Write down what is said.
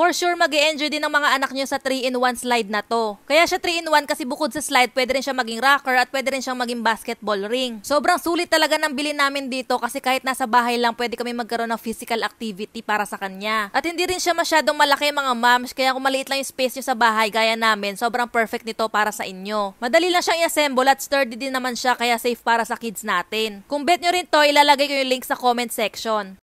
For sure mag enjoy din ng mga anak nyo sa 3-in-1 slide na to. Kaya siya 3-in-1 kasi bukod sa slide, pwede rin siya maging rocker at pwede rin siyang maging basketball ring. Sobrang sulit talaga ng bilin namin dito kasi kahit nasa bahay lang pwede kami magkaroon ng physical activity para sa kanya. At hindi rin siya masyadong malaki mga moms kaya kung maliit lang yung space nyo sa bahay gaya namin, sobrang perfect nito para sa inyo. Madali lang siyang i-assemble at sturdy din naman siya kaya safe para sa kids natin. Kung bet nyo rin to, ilalagay ko yung link sa comment section.